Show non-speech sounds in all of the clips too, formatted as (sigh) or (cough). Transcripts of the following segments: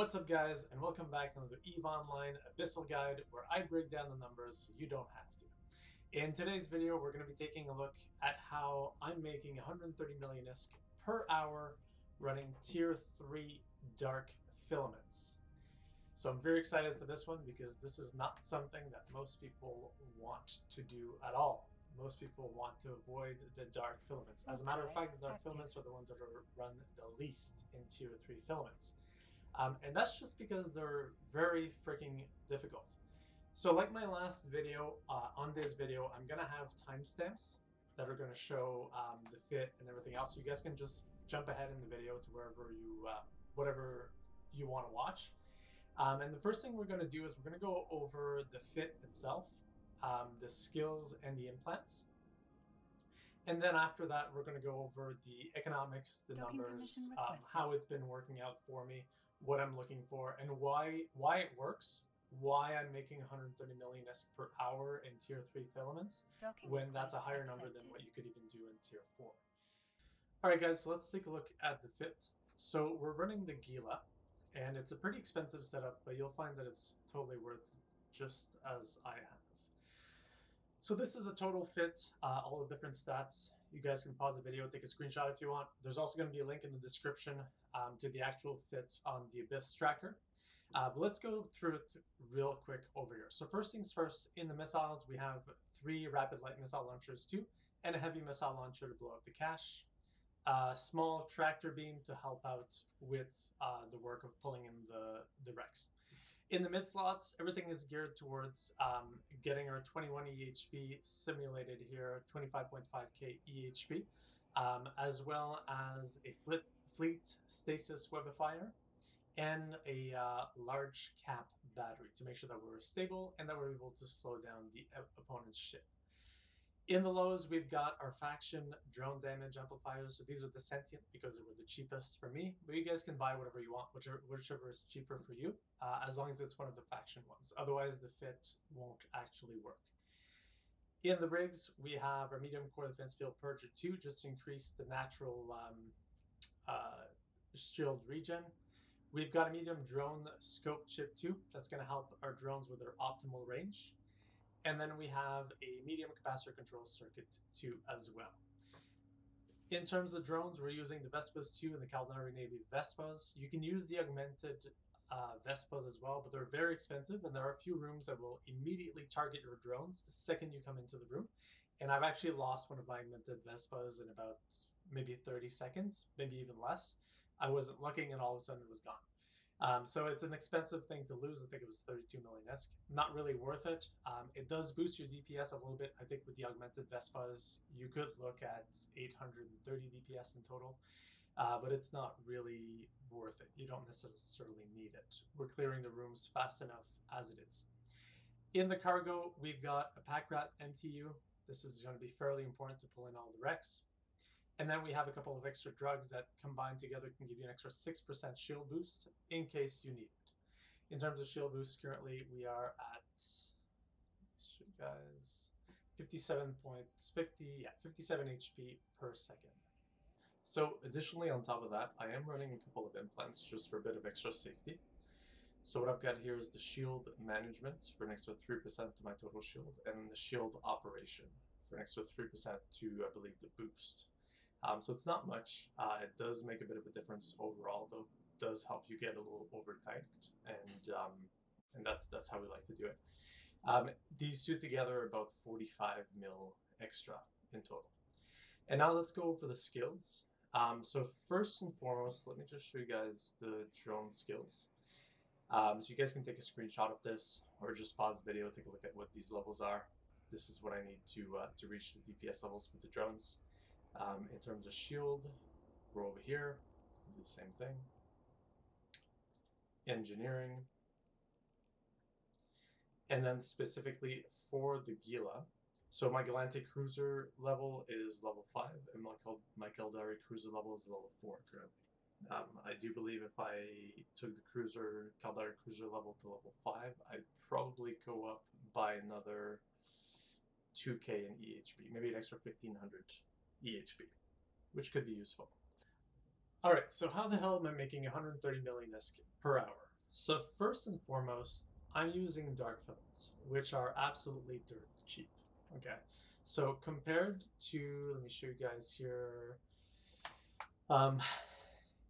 What's up guys and welcome back to another EVE Online Abyssal Guide where I break down the numbers so you don't have to. In today's video we're going to be taking a look at how I'm making 130 million ISK per hour running tier 3 dark filaments. So I'm very excited for this one because this is not something that most people want to do at all. Most people want to avoid the dark filaments. As a matter of fact, the dark filaments are the ones that are run the least in tier 3 filaments. Um, and that's just because they're very freaking difficult. So like my last video, uh, on this video, I'm gonna have timestamps that are gonna show um, the fit and everything else. So you guys can just jump ahead in the video to wherever you, uh, whatever you wanna watch. Um, and the first thing we're gonna do is we're gonna go over the fit itself, um, the skills and the implants. And then after that, we're going to go over the economics, the numbers, um, how it's been working out for me, what I'm looking for, and why why it works, why I'm making 130 million ISK per hour in tier 3 filaments, when that's a higher number than what you could even do in tier 4. All right, guys, so let's take a look at the fit. So we're running the Gila, and it's a pretty expensive setup, but you'll find that it's totally worth just as I have. So this is a total fit, uh, all the different stats. You guys can pause the video, take a screenshot if you want. There's also going to be a link in the description um, to the actual fit on the Abyss tracker. Uh, but let's go through it real quick over here. So first things first, in the missiles, we have three rapid light missile launchers, too, and a heavy missile launcher to blow up the cache a small tractor beam to help out with uh, the work of pulling in the, the wrecks. In the mid slots, everything is geared towards um, getting our 21 EHP simulated here, 25.5k EHP, um, as well as a fleet, fleet stasis webifier and a uh, large cap battery to make sure that we're stable and that we're able to slow down the opponent's ship. In the lows, we've got our faction drone damage amplifiers. So these are the sentient because they were the cheapest for me. But you guys can buy whatever you want, whichever, is cheaper for you, uh, as long as it's one of the faction ones. Otherwise, the fit won't actually work. In the rigs, we have our medium core defense field purger 2, just to increase the natural um, uh, shield regen. We've got a medium drone scope chip 2, that's going to help our drones with their optimal range. And then we have a medium capacitor control circuit too as well. In terms of drones, we're using the Vespas 2 and the Caldari Navy Vespas. You can use the augmented uh, Vespas as well, but they're very expensive, and there are a few rooms that will immediately target your drones the second you come into the room. And I've actually lost one of my augmented Vespas in about maybe 30 seconds, maybe even less. I wasn't looking, and all of a sudden it was gone. Um, so it's an expensive thing to lose. I think it was 32 million ISK. Not really worth it. Um, it does boost your DPS a little bit. I think with the augmented Vespas, you could look at 830 DPS in total, uh, but it's not really worth it. You don't necessarily need it. We're clearing the rooms fast enough as it is. In the cargo, we've got a pack rat MTU. This is going to be fairly important to pull in all the wrecks. And then we have a couple of extra drugs that combined together can give you an extra 6% shield boost in case you need it. In terms of shield boost, currently we are at, guys, 57 points, 50, yeah, 57 HP per second. So additionally on top of that, I am running a couple of implants just for a bit of extra safety. So what I've got here is the shield management for an extra 3% to my total shield, and the shield operation for an extra 3% to, I believe, the boost. Um, so it's not much. Uh, it does make a bit of a difference overall, though. It does help you get a little overtanked, and um, and that's that's how we like to do it. Um, these two together are about 45 mil extra in total. And now let's go over the skills. Um, so first and foremost, let me just show you guys the drone skills. Um, so you guys can take a screenshot of this or just pause the video, take a look at what these levels are. This is what I need to, uh, to reach the DPS levels for the drones. Um, in terms of shield, we're over here, do the same thing. Engineering. And then specifically for the Gila, so my Gallente Cruiser level is level 5, and my, my Caldari Cruiser level is level 4 currently. Um, I do believe if I took the Cruiser, Caldari Cruiser level to level 5, I'd probably go up by another 2k in EHP, maybe an extra 1500 EHP, which could be useful. All right, so how the hell am I making 130 million ISK per hour? So first and foremost, I'm using dark filaments, which are absolutely dirt cheap. Okay, so compared to, let me show you guys here. Um,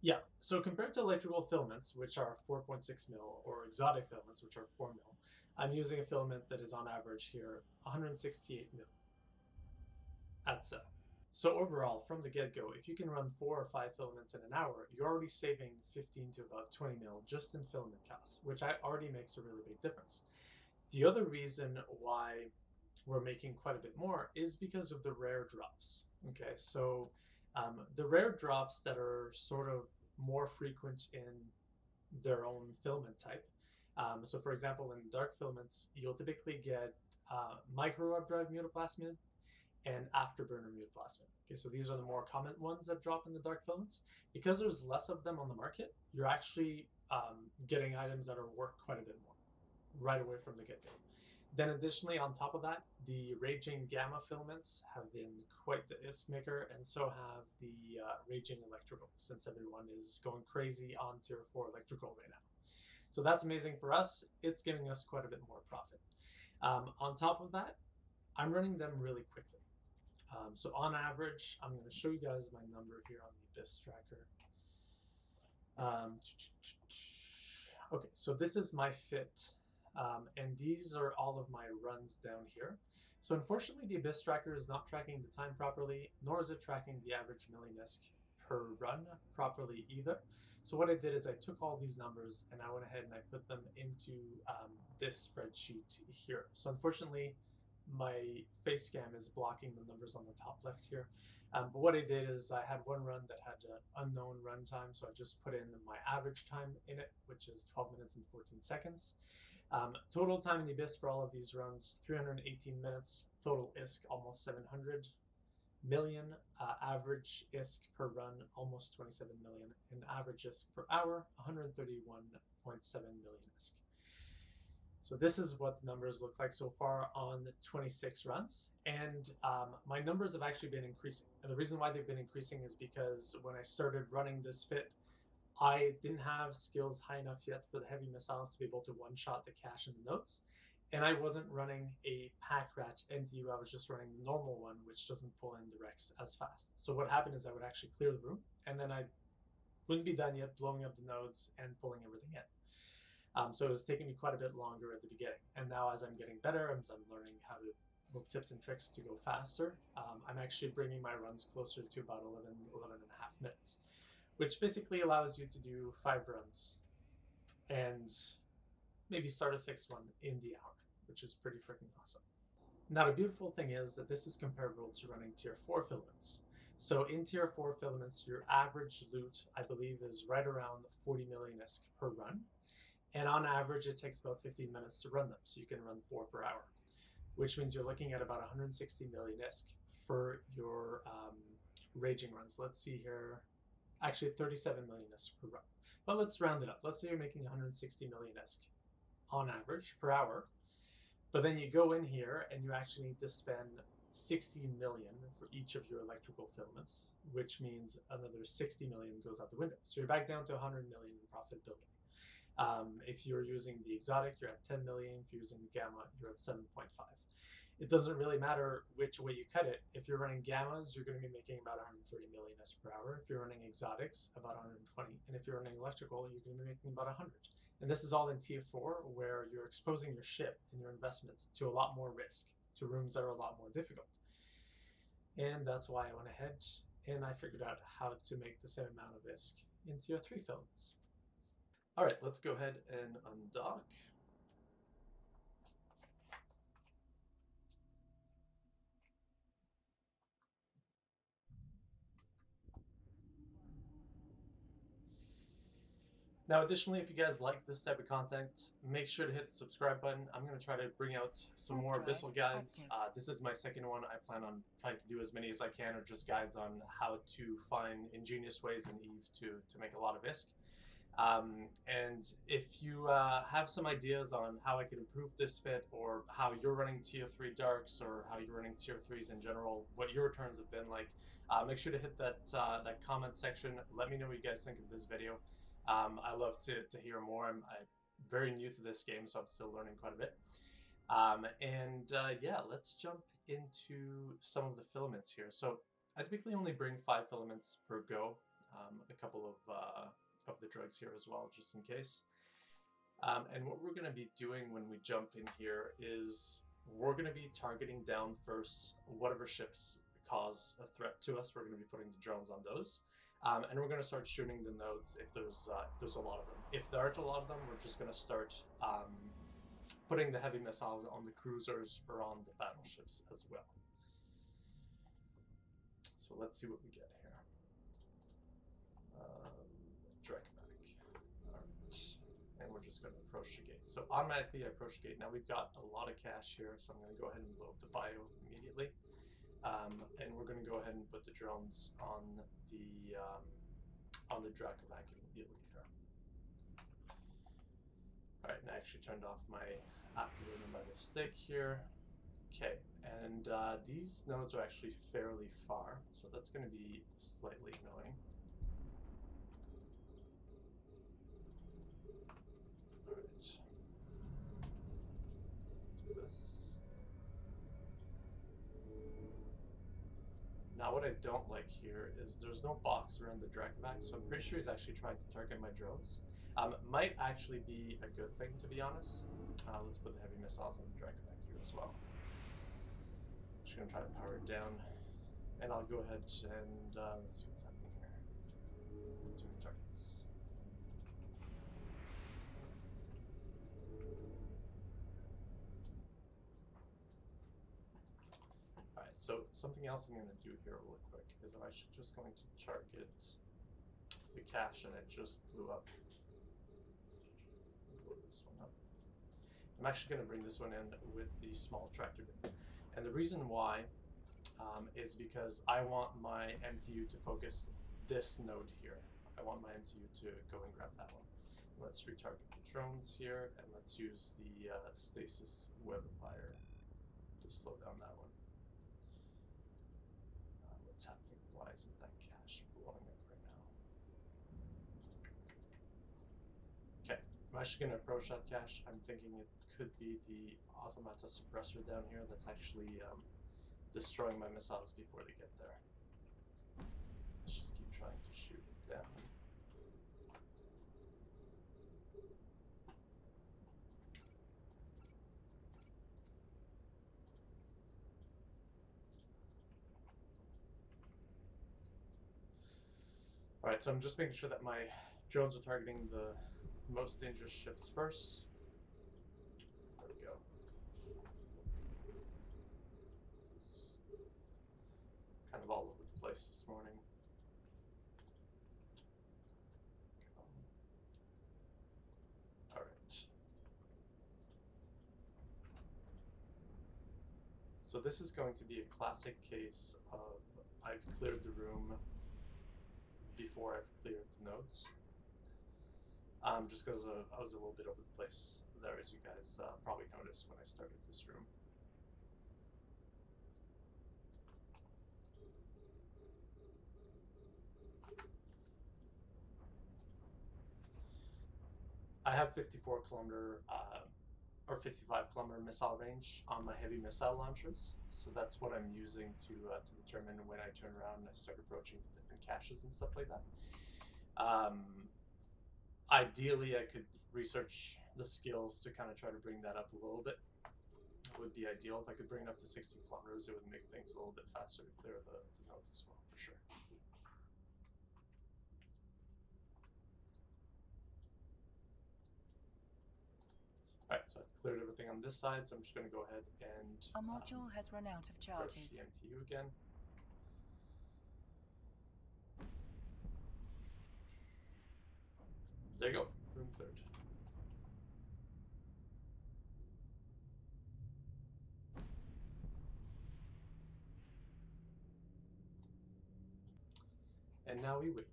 yeah, so compared to electrical filaments, which are 4.6 mil, or exotic filaments, which are 4 mil, I'm using a filament that is on average here 168 mil at sell. So overall, from the get-go, if you can run four or five filaments in an hour, you're already saving 15 to about 20 mil just in filament costs, which already makes a really big difference. The other reason why we're making quite a bit more is because of the rare drops. Okay, so um, the rare drops that are sort of more frequent in their own filament type. Um, so for example, in dark filaments, you'll typically get uh, microwarp drive mutaplasmid and afterburner mutaplasmid. Okay, so these are the more common ones that drop in the dark filaments. Because there's less of them on the market, you're actually um, getting items that are worth quite a bit more right away from the get-go. Then additionally, on top of that, the Raging Gamma filaments have been quite the ISK maker, and so have the uh, Raging Electrical, since everyone is going crazy on Tier 4 electrical right now. So that's amazing for us. It's giving us quite a bit more profit. Um, on top of that, I'm running them really quickly. Um, so on average, I'm going to show you guys my number here on the Abyss tracker. Um, (tsk) okay, so this is my fit, um, and these are all of my runs down here. So unfortunately, the Abyss tracker is not tracking the time properly, nor is it tracking the average million ISK per run properly either. So what I did is I took all these numbers and I went ahead and I put them into um, this spreadsheet here. So unfortunately, my face cam is blocking the numbers on the top left here. Um, but what I did is I had one run that had an unknown run time, so I just put in my average time in it, which is 12 minutes and 14 seconds. Um, total time in the Abyss for all of these runs, 318 minutes. Total ISK, almost 700 million. Uh, average ISK per run, almost 27 million. And average ISK per hour, 131.7 million ISK. So this is what the numbers look like so far on 26 runs. And um, my numbers have actually been increasing. And the reason why they've been increasing is because when I started running this fit, I didn't have skills high enough yet for the heavy missiles to be able to one-shot the cache and the nodes. And I wasn't running a pack rat MTU, I was just running the normal one, which doesn't pull in the wrecks as fast. So what happened is I would actually clear the room, and then I wouldn't be done yet blowing up the nodes and pulling everything in. Um, so it was taking me quite a bit longer at the beginning. And now as I'm getting better, as I'm learning how to little tips and tricks to go faster, um, I'm actually bringing my runs closer to about 11, 11 and a half minutes, which basically allows you to do five runs and maybe start a sixth one in the hour, which is pretty freaking awesome. Now the beautiful thing is that this is comparable to running tier 4 filaments. So in tier 4 filaments, your average loot, I believe, is right around 40 million ISK per run. And on average, it takes about 15 minutes to run them. So you can run four per hour, which means you're looking at about 160 million ISK for your um, raging runs. Let's see here. Actually, 37 million ISK per run. But let's round it up. Let's say you're making 160 million ISK on average per hour. But then you go in here and you actually need to spend 16 million for each of your electrical filaments, which means another 60 million goes out the window. So you're back down to 100 million in profitability. Um, if you're using the exotic, you're at 10 million. If you're using the gamma, you're at 7.5. It doesn't really matter which way you cut it. If you're running gammas, you're going to be making about 130 million S per hour. If you're running exotics, about 120. And if you're running electrical, you're going to be making about 100. And this is all in Tier 4, where you're exposing your ship and your investment to a lot more risk, to rooms that are a lot more difficult. And that's why I went ahead and I figured out how to make the same amount of risk in Tier 3 filaments. All right, let's go ahead and undock. Now, additionally, if you guys like this type of content, make sure to hit the subscribe button. I'm going to try to bring out some more Abyssal guides. Uh, this is my second one. I plan on trying to do as many as I can, or just guides on how to find ingenious ways in EVE to, to make a lot of ISK. Um, and if you uh, have some ideas on how I could improve this fit or how you're running tier 3 darks or how you're running tier 3s in general, what your returns have been like, uh, make sure to hit that, uh, that comment section. Let me know what you guys think of this video. Um, I love to, to hear more. I'm, I'm very new to this game, so I'm still learning quite a bit. Um, and uh, yeah, let's jump into some of the filaments here. So I typically only bring five filaments per go, um, a couple of, uh, of the drugs here as well, just in case. Um, and what we're going to be doing when we jump in here is we're going to be targeting down first whatever ships cause a threat to us. We're going to be putting the drones on those. Um, and we're going to start shooting the nodes if there's uh, if there's a lot of them. If there aren't a lot of them, we're just going to start um, putting the heavy missiles on the cruisers or on the battleships as well. So let's see what we get here. Um, direct back. Alright. And we're just going to approach the gate. So automatically I approach the gate. Now we've got a lot of cash here, so I'm going to go ahead and blow up the bio immediately. Um, and we're going to go ahead and put the drones on the um, on the Drekavac immediately here. Alright, and I actually turned off my afterburner by mistake here. Okay, and uh, these nodes are actually fairly far, so that's going to be slightly annoying. What I don't like here is there's no box around the Drekavac, so I'm pretty sure he's actually trying to target my drones. Um, might actually be a good thing, to be honest. Uh, let's put the heavy missiles on the Drekavac here as well. Just gonna try to power it down, and I'll go ahead and uh, let's see what's happening here. Doing targets. Alright, so something else I'm gonna do here really quick is I'm actually just going to target the cache and it just blew up. This one up. I'm actually going to bring this one in with the small tractor beam. And the reason why um, is because I want my MTU to focus this node here. I want my MTU to go and grab that one. Let's retarget the drones here, and let's use the uh, stasis web fire to slow down that one. Uh, what's happening? Why isn't that blowing up right now? Okay, I'm actually going to approach that cache. I'm thinking it could be the automata suppressor down here that's actually um, destroying my missiles before they get there. Let's just keep trying to shoot it down. Alright, so I'm just making sure that my drones are targeting the most dangerous ships first. There we go. This is kind of all over the place this morning. Alright. So this is going to be a classic case of I've cleared the room before I've cleared the nodes. Um, just because uh, I was a little bit over the place there, as you guys uh, probably noticed when I started this room. I have 54 kilometer uh, or 55 kilometer missile range on my heavy missile launchers, so that's what I'm using to uh, to determine when I turn around and I start approaching the different caches and stuff like that. Um, ideally, I could research the skills to kind of try to bring that up a little bit. It would be ideal if I could bring it up to 60 kilometers. It would make things a little bit faster to clear the, the nodes as well, for sure. Alright, so I've cleared everything on this side, so I'm just going to go ahead and A um, module has run out of charges. the MTU again. There you go, room cleared. And now we wait.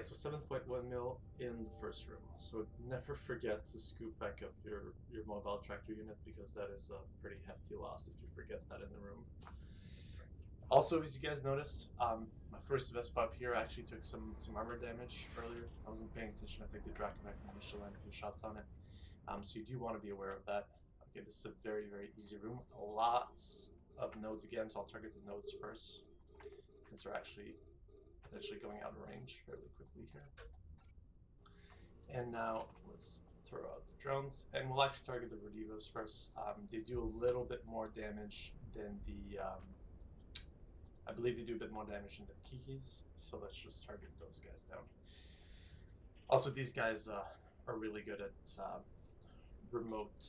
Right, so 7.1 mil in the first room. So never forget to scoop back up your, your mobile tractor unit because that is a pretty hefty loss if you forget that in the room. Also, as you guys noticed, um, my first Vespa up here actually took some, some armor damage earlier. I wasn't paying attention. I think the Drekavac managed to land a few shots on it. Um, so you do want to be aware of that. Okay, this is a very, very easy room. Lots of nodes again, so I'll target the nodes first because they're actually potentially going out of range fairly quickly here. And now let's throw out the drones, and we'll actually target the Rodivas first. Um, they do a little bit more damage than the, um, I believe they do a bit more damage than the Kikis, so let's just target those guys down. Also, these guys uh, are really good at uh, remote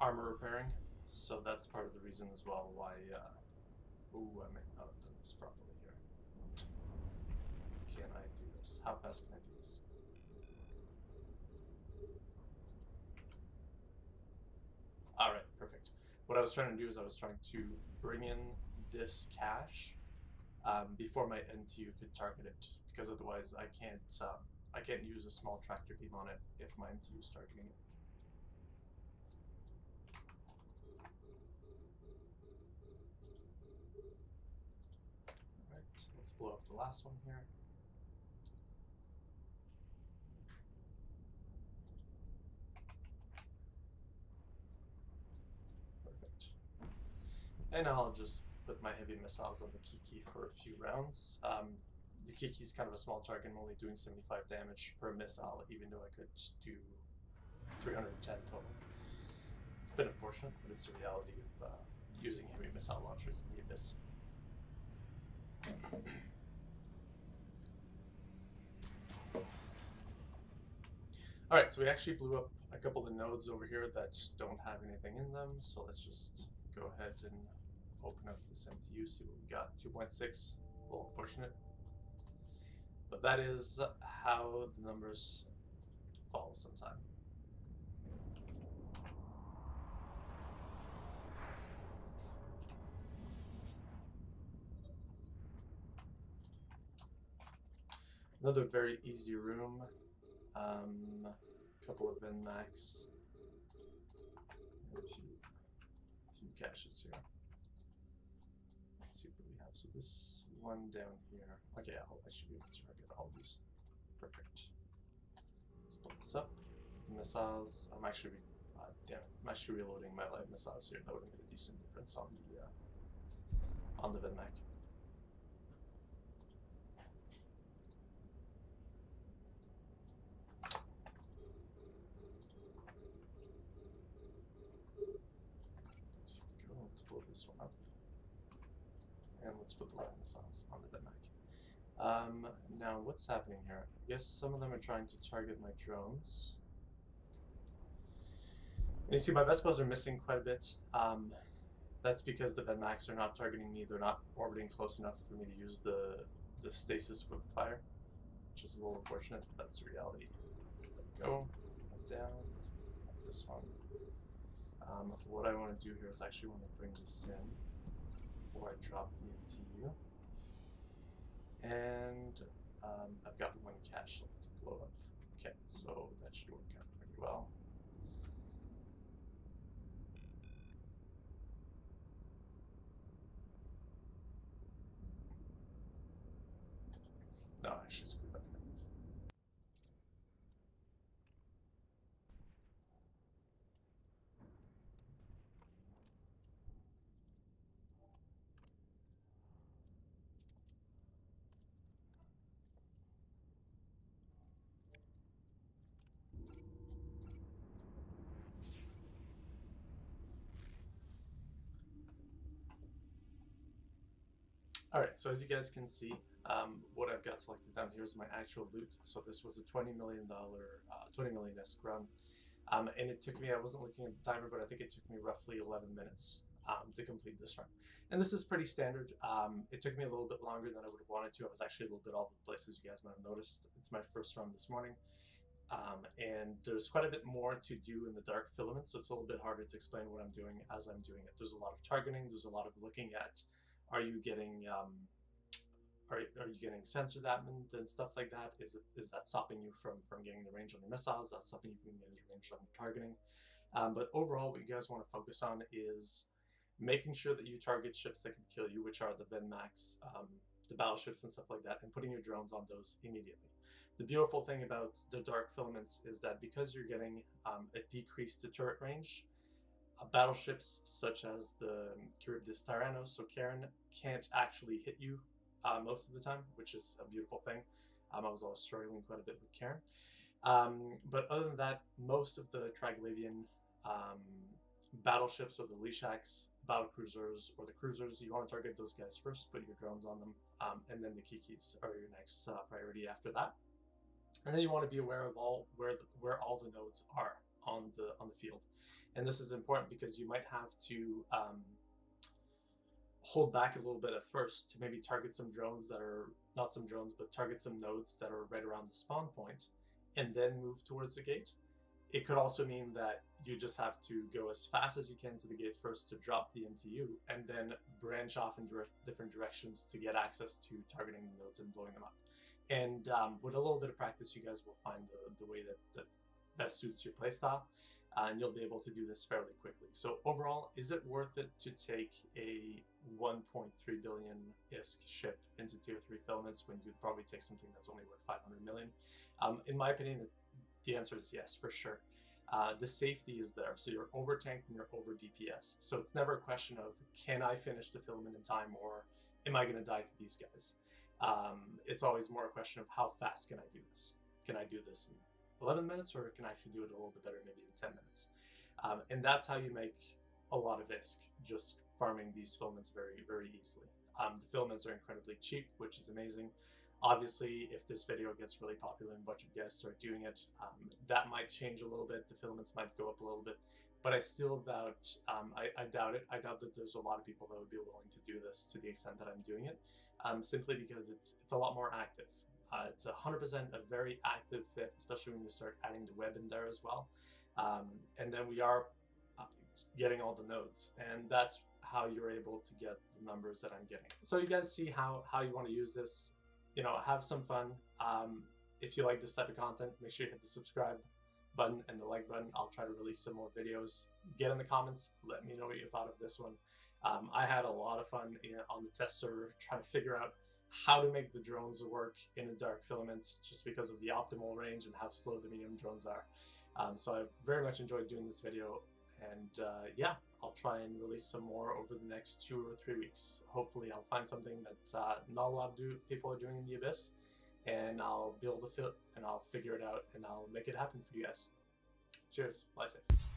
armor repairing, so that's part of the reason as well why. Uh, ooh, I may not have done this properly. Can I do this? How fast can I do this? Alright, perfect. What I was trying to do is I was trying to bring in this cache um, before my MTU could target it, because otherwise I can't um, I can't use a small tractor beam on it if my MTU is targeting it. Alright, let's blow up the last one here. Perfect. And I'll just put my heavy missiles on the Kiki for a few rounds. Um, the Kiki is kind of a small target, I'm only doing 75 damage per missile, even though I could do 310 total. It's bit unfortunate, but it's the reality of uh, using heavy missile launchers in the Abyss. Alright, so we actually blew up a couple of nodes over here that don't have anything in them, so let's just go ahead and open up this MTU, see what we got. 2.6, a little unfortunate. But that is how the numbers fall sometime. Another very easy room. Um, a couple of Vedmaks. A few, few caches here. Let's see what we have. So this one down here. Okay, I'll, I should be able to target all these. Perfect. Let's pull this up. The missiles. I'm actually, uh, damn it, I'm actually reloading my light missiles here. That would have made a decent difference on the uh, on the Vedmak. Go. Let's blow this one up. And let's put the light missiles on the Vedmak. Um, now, what's happening here? I guess some of them are trying to target my drones. And you see my Vespas are missing quite a bit. Um, that's because the Vedmaks are not targeting me. They're not orbiting close enough for me to use the, the stasis whip fire, which is a little unfortunate, but that's the reality. Go. Down. Let's this one. Um, what I want to do here is actually want to bring this in before I drop the MTU. And um, I've got one cache left to blow up. Okay, so that should work out pretty well. No, I should up. Alright, so as you guys can see, um, what I've got selected down here is my actual loot. So this was a $20 million, uh, 20 million ISK run. Um, and it took me, I wasn't looking at the timer, but I think it took me roughly 11 minutes um, to complete this run. And this is pretty standard. Um, it took me a little bit longer than I would have wanted to. I was actually a little bit all over the place, as you guys might have noticed. It's my first run this morning. Um, and there's quite a bit more to do in the dark filament, so it's a little bit harder to explain what I'm doing as I'm doing it. There's a lot of targeting, there's a lot of looking at are you getting um, are, are you getting sensor damage and stuff like that? Is it is that stopping you from from getting the range on your missiles? That's stopping you from getting the range on your targeting. Um, but overall, what you guys want to focus on is making sure that you target ships that can kill you, which are the Vedmaks, um, the battleships and stuff like that, and putting your drones on those immediately. The beautiful thing about the dark filaments is that because you're getting um, a decreased deterrent range, battleships such as the Karybdis Tyrannos, so Karen, can't actually hit you uh, most of the time, which is a beautiful thing. Um, I was always struggling quite a bit with Karen. Um, but other than that, most of the Triglavian um, battleships or the Leshaks, battle cruisers, or the cruisers, you want to target those guys first, put your drones on them, um, and then the Kikis are your next uh, priority after that. And then you want to be aware of all where the, where all the nodes are on the on the field, and this is important because you might have to um, hold back a little bit at first to maybe target some drones that are not some drones, but target some nodes that are right around the spawn point, and then move towards the gate. It could also mean that you just have to go as fast as you can to the gate first to drop the MTU, and then branch off in different directions to get access to targeting the nodes and blowing them up. And um, with a little bit of practice, you guys will find the, the way that, that suits your playstyle, uh, and you'll be able to do this fairly quickly. So overall, is it worth it to take a 1.3 billion ISK ship into tier 3 filaments when you'd probably take something that's only worth 500 million? Um, in my opinion, the answer is yes, for sure. Uh, the safety is there. So you're over tanked and you're over DPS. So it's never a question of can I finish the filament in time or am I going to die to these guys? Um, it's always more a question of how fast can I do this? Can I do this 11 minutes or it can actually do it a little bit better, maybe in 10 minutes? Um, and that's how you make a lot of ISK, just farming these filaments very, very easily. Um, the filaments are incredibly cheap, which is amazing. Obviously, if this video gets really popular and a bunch of guests start doing it, um, that might change a little bit. The filaments might go up a little bit, but I still doubt. Um, I, I, doubt it. I doubt that there's a lot of people that would be willing to do this to the extent that I'm doing it, um, simply because it's it's a lot more active. Uh, it's 100% a very active fit, especially when you start adding the web in there as well. Um, and then we are uh, getting all the nodes, and that's how you're able to get the numbers that I'm getting. So you guys see how how you want to use this. You know, have some fun. Um, if you like this type of content, make sure you hit the subscribe button and the like button. I'll try to release some more videos. Get in the comments. Let me know what you thought of this one. Um, I had a lot of fun in, on the test server trying to figure out how to make the drones work in a dark filament just because of the optimal range and how slow the medium drones are. Um, so I very much enjoyed doing this video and uh, yeah, I'll try and release some more over the next two or three weeks. Hopefully I'll find something that uh, not a lot of do- people are doing in the Abyss and I'll build a fit and I'll figure it out and I'll make it happen for you guys. Cheers, fly safe.